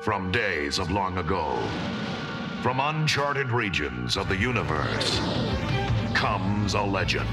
From days of long ago, from uncharted regions of the universe, comes a legend.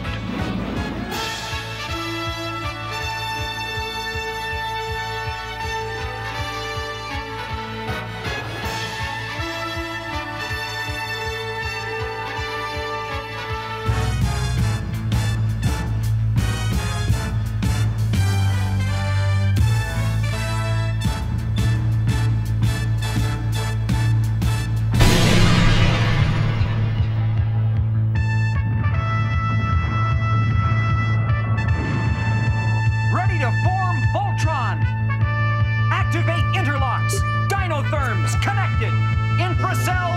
Purcell